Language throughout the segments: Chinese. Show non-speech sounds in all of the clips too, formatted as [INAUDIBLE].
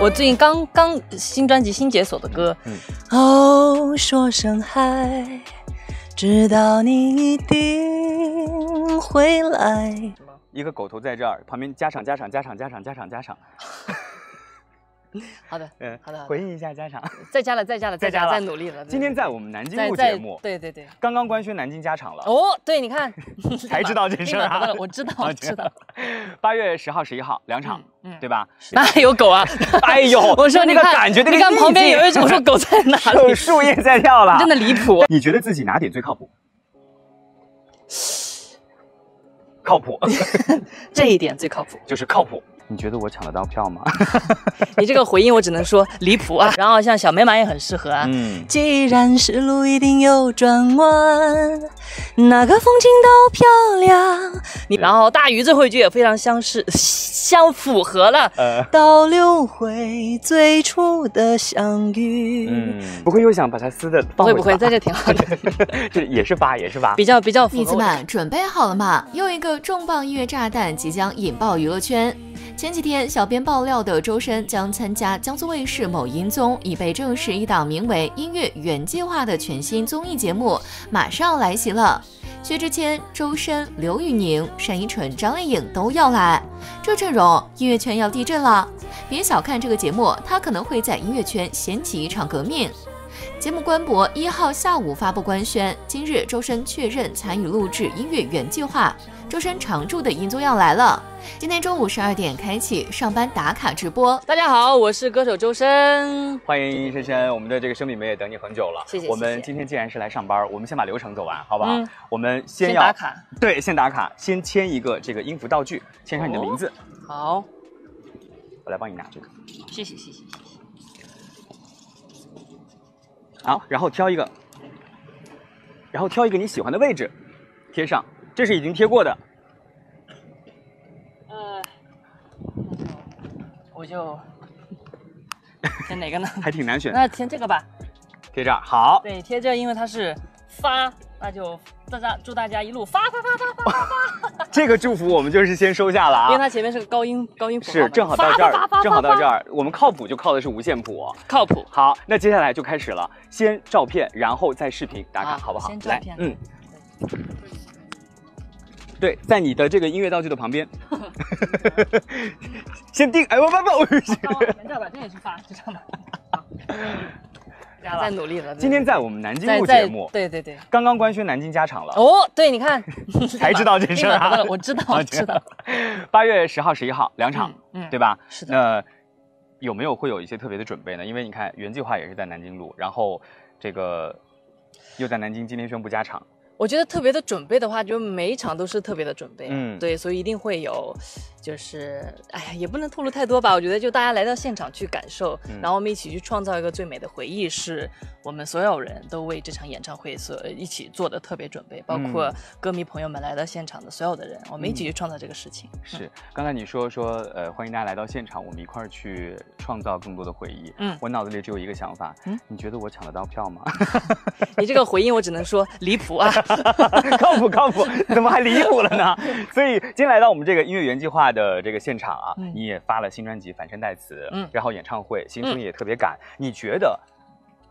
我最近刚刚新专辑新解锁的歌，嗯。哦，说声嗨，知道你一定会来。一个狗头在这儿，旁边加场加场加场加场加场加场，[LAUGHS] [LAUGHS] 好的，嗯，好的回应一下家场。[LAUGHS] 在家了，在家了，在家了在努力了。今天在我们南京录节目，对对对。刚刚官宣南京家场了，哦，对，你看，[LAUGHS] 才知道这事儿啊我知道，我知道。。八月十号、十一号两场，嗯嗯对吧？哪有狗啊？哎呦，我说那个感觉，那个你看旁边有一种，我说狗在哪有里？树叶在跳了，真的离谱。你觉得自己哪点最靠谱？靠谱，这一点最靠谱。就是靠谱。你觉得我抢得到票吗？[LAUGHS] 你这个回应我只能说离谱啊。然后像小美满也很适合啊。嗯，既然是路一定有转弯，哪个风景都漂亮。你然后大鱼最后一句也非常相似，相符合了。呃，倒流回最初的相遇。嗯，不会又想把它撕的放回不会不会，在这挺好的，[LAUGHS] 这 [LAUGHS] 也是发也是八。比较比较符合蜜子我的。们准备好了吗？又一个重磅音乐炸弹即将引爆娱乐圈。前几天，小编爆料的周深将参加江苏卫视某音综，已被证实一档名为《音乐原计划》的全新综艺节目马上来袭了。薛之谦、周深、刘宇宁、单依纯、张靓颖都要来，这阵容，音乐圈要地震了。别小看这个节目，它可能会在音乐圈掀起一场革命。节目官博一号下午发布官宣，今日周深确认参与录制音乐原计划，周深常驻的音综要来了。今天中午十二点开启上班打卡直播，大家好，我是歌手周深。欢迎深深，我们的这个生米梅也等你很久了。谢谢我们今天既然是来上班，我们先把流程走完，好不好？嗯我们先要先打卡。对，先打卡，先签一个这个音符道具，签上你的名字。好，我来帮你拿这个。谢谢谢谢谢谢。好，然后挑一个，然后挑一个你喜欢的位置，贴上。这是已经贴过的。呃，我就 [LAUGHS] 贴哪个呢？还挺难选。那填这个吧。贴这儿，好。对，贴这，因为它是发，那就大家祝大家一路发发发发发发发，[LAUGHS] 这个祝福我们就是先收下了啊。因为它前面是个高音高音谱号是正好到这儿，正好到这儿。我们靠谱就靠的是无线谱。靠谱。好，那接下来就开始了，先照片，然后再视频打卡，啊好不好？来先照片，嗯，对，在你的这个音乐道具的旁边，[LAUGHS] 先定，哎不不不，这样吧，这也是发，就这在努力了。今天在我们南京录节目，对对对。刚刚官宣南京加场了，哦，对，你看，[LAUGHS] 才知道这事儿啊我知道，我知道。。[LAUGHS] 八月十号、十一号两场，嗯嗯对吧？是的那有没有会有一些特别的准备呢？因为你看原计划也是在南京录，然后这个又在南京今天宣布加场，我觉得特别的准备的话，就每一场都是特别的准备，嗯对，所以一定会有，就是，哎呀，也不能透露太多吧。我觉得就大家来到现场去感受，嗯然后我们一起去创造一个最美的回忆，是我们所有人都为这场演唱会所一起做的特别准备，包括嗯歌迷朋友们来到现场的所有的人，我们一起去创造这个事情。是，刚才你说说，呃，欢迎大家来到现场，我们一块儿去创造更多的回忆。嗯我脑子里只有一个想法，嗯你觉得我抢得到票吗？[LAUGHS] 你这个回应我只能说离谱啊！靠谱靠谱，怎么还离谱了呢？[LAUGHS] 所以今天来到我们这个音乐原计划的这个现场啊，嗯你也发了新专辑《反身代词》，嗯然后演唱会行程也特别赶，你觉得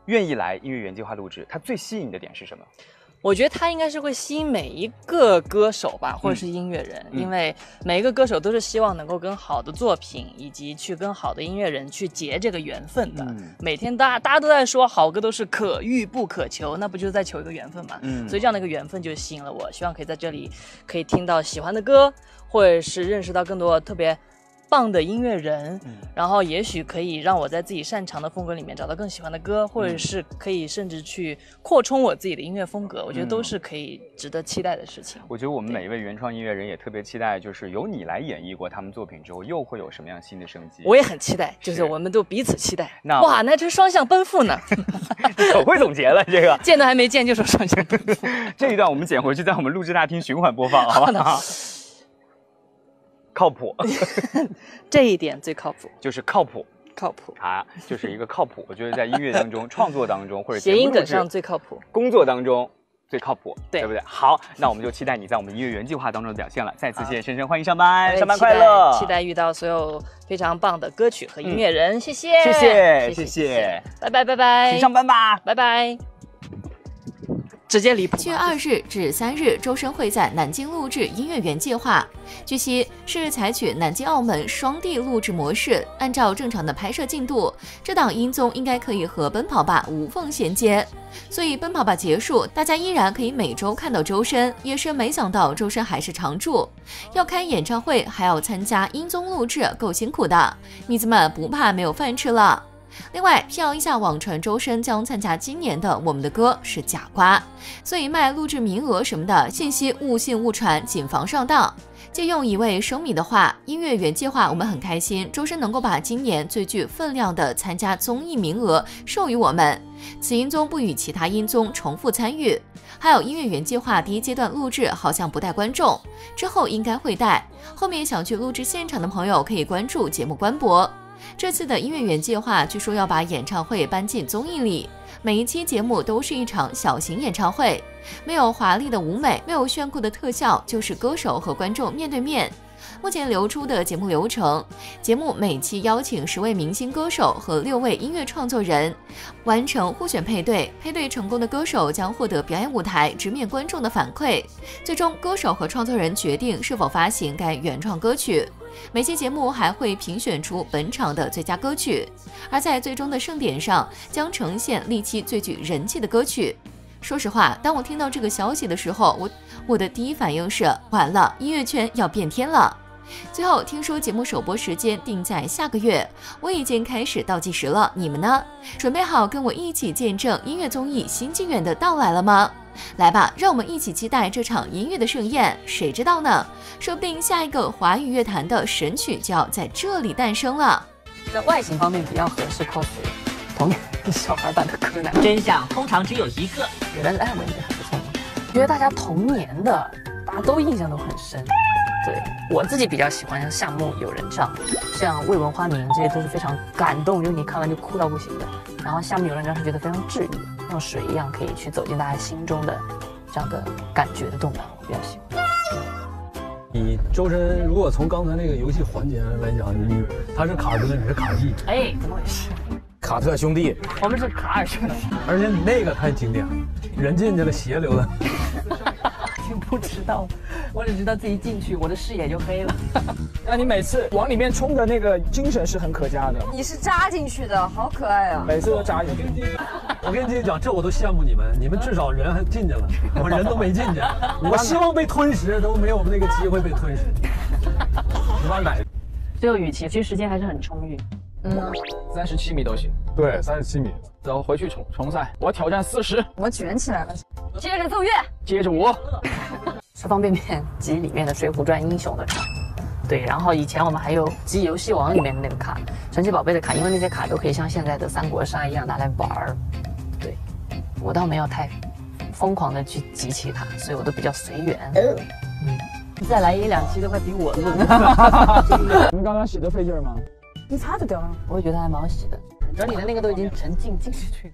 愿意来音乐原计划录制，它最吸引你的点是什么？我觉得他应该是会吸引每一个歌手吧，或者是音乐人，嗯因为每一个歌手都是希望能够跟好的作品以及去跟好的音乐人去结这个缘分的。嗯每天大家大家都在说好歌都是可遇不可求，那不就是在求一个缘分嘛？嗯所以这样的一个缘分就吸引了我，希望可以在这里可以听到喜欢的歌，或者是认识到更多特别棒的音乐人，嗯然后也许可以让我在自己擅长的风格里面找到更喜欢的歌，或者嗯是可以甚至去扩充我自己的音乐风格，我觉得都嗯是可以值得期待的事情。我觉得我们每一位原创音乐人也特别期待，就是由你来演绎过他们作品之后，又会有什么样新的升级？我也很期待，就是是我们都彼此期待。那哇，那这双向奔赴呢？[LAUGHS] 可会总结了这个 [LAUGHS] 见都还没见就说双向奔赴，[LAUGHS] 这一段，我们剪回去在我们录制大厅循环播放，好不好？靠谱，[LAUGHS] 这一点最靠谱，就是靠谱靠谱。啊，就是一个靠谱。我觉得在音乐当中、[LAUGHS] 创作当中或者谐音梗上最靠谱。工作当中最靠谱，对对不对？好，那我们就期待你在我们音乐原计划当中的表现了。再次谢谢深深，欢迎上班，上班快乐，期待遇到所有非常棒的歌曲和音乐人，谢谢，谢谢谢谢谢，拜拜拜拜，去上班吧。拜拜。直接离谱。七月二日至三日，周深会在南京录制《音乐园计划》。据悉，是采取南京、澳门双地录制模式。按照正常的拍摄进度，这档音综应该可以和《奔跑吧》无缝衔接。所以，《奔跑吧》结束，大家依然可以每周看到周深。也是没想到，周深还是常驻，要开演唱会，还要参加音综录制，够辛苦的。妮子们不怕没有饭吃了。另外，辟谣一下，网传周深将参加今年的《我们的歌》是假瓜，所以卖录制名额什么的信息勿信勿传，谨防上当。借用一位生米的话，音乐原计划我们很开心，周深能够把今年最具分量的参加综艺名额授予我们。此音综不与其他音综重复参与。还有音乐原计划第一阶段录制好像不带观众，之后应该会带。后面想去录制现场的朋友可以关注节目官博。这次的音乐园计划据说要把演唱会搬进综艺里，每一期节目都是一场小型演唱会，没有华丽的舞美，没有炫酷的特效，就是歌手和观众面对面。目前流出的节目流程，节目每期邀请十位明星歌手和六位音乐创作人，完成互选配对，配对成功的歌手将获得表演舞台，直面观众的反馈。最终，歌手和创作人决定是否发行该原创歌曲。每期节目还会评选出本场的最佳歌曲，而在最终的盛典上将呈现历期最具人气的歌曲。说实话，当我听到这个消息的时候，我我的第一反应是完了，音乐圈要变天了。最后听说节目首播时间定在下个月，我已经开始倒计时了。你们呢？准备好跟我一起见证音乐综艺新纪元的到来了吗？来吧，让我们一起期待这场音乐的盛宴。谁知道呢？说不定下一个华语乐坛的神曲就要在这里诞生了。在外形方面比较合适 cos 童年 [LAUGHS] 小孩版的柯南。真相通常只有一个。但是艾文也还不错，因为大家童年的大家都印象都很深。对我自己比较喜欢像夏目友人帐，像未闻花名，这些都是非常感动，就是你看完就哭到不行的。然后夏目友人帐是觉得非常治愈，像水一样可以去走进大家心中的这样的感觉的动漫，我比较喜欢。你周深如果从刚才那个游戏环节来讲，你他是卡哥，你是卡蒂，哎，怎么回事？卡特兄弟，我们是卡尔兄弟。而且你那个太经典了，人进去了，鞋留了。[LAUGHS] 你不知道，我只知道自己进去，我的视野就黑了。那你每次往里面冲的那个精神是很可嘉的，你是扎进去的，好可爱啊！每次都扎进去。我跟你讲，这我都羡慕你们，你们至少人还进去了，[LAUGHS] 我人都没进去。我希望被吞食，都没有那个机会被吞噬。你把奶！最后雨琦，其实时间还是很充裕。嗯，三十七米都行。对，三十七米。走，回去重重赛。我挑战四十。我卷起来了。接着奏乐，接着舞。吃方便面集里面的《水浒传》英雄的卡。对，然后以前我们还有集游戏王里面的那个卡，神奇宝贝的卡，因为那些卡都可以像现在的三国杀一样拿来玩儿。对，我倒没有太疯狂的去集齐它，所以我都比较随缘。嗯，再来一两期都快比我了。[LAUGHS] 你们刚刚洗的费劲吗？你擦得掉了，我也觉得还蛮好洗的。然后你的那个都已经沉浸进去。